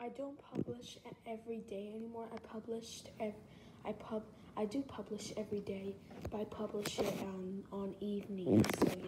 I don't publish every day anymore. I published ev- I pub I do publish every day, but I publish it um, on evenings. So yeah,